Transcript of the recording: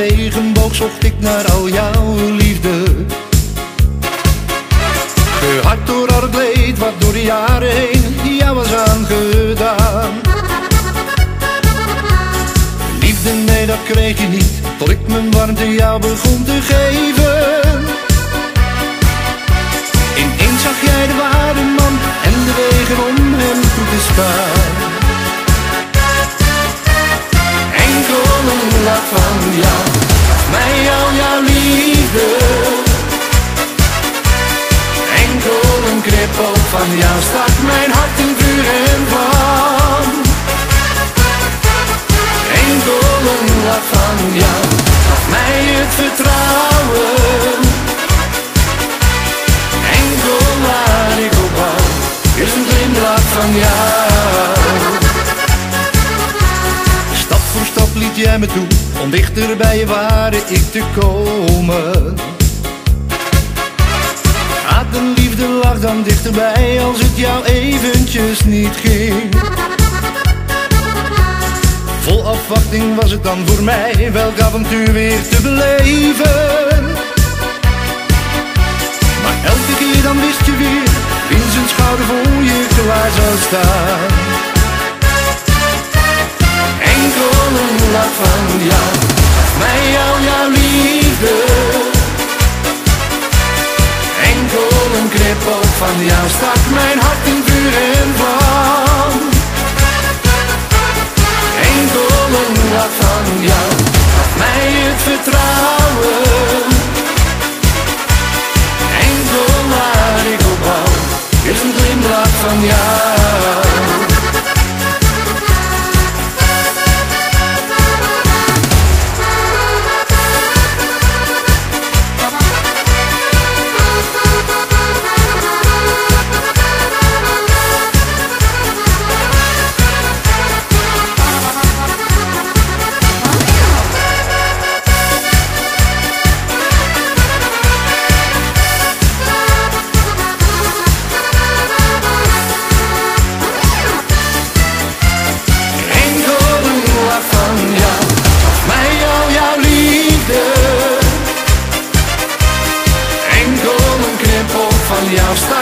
regenboog zocht ik naar al jouw liefde. Gehard door al het leed wat door de jaren heen jou was aangedaan. Liefde, nee dat kreeg je niet, tot ik mijn warmte jou begon te geven. Ineens zag jij de ware man en de wegen om hem toe te sparen. Van jou, mij al jouw liefde. Enkel een knipoog van jou stak mijn hart in vuur en vlam. Enkel een lach van jou, mij het vertrouwen. Jij me toe om dichter bij je ware ik te komen. Gaat de liefde lag dan dichterbij als het jou eventjes niet ging. Vol afwachting was het dan voor mij welk avontuur weer te beleven. Maar elke keer dan wist je weer, in zijn schouder voor je klaar zou staan. Jou, gaf mij al jouw liefde. Enkel een knipoog van jou stak mijn hart in vuur en vlam. Enkel een lach van jou, gaf mij het vertrouwen. Enkel waar ik op is een glimlach van jou. Knipoog van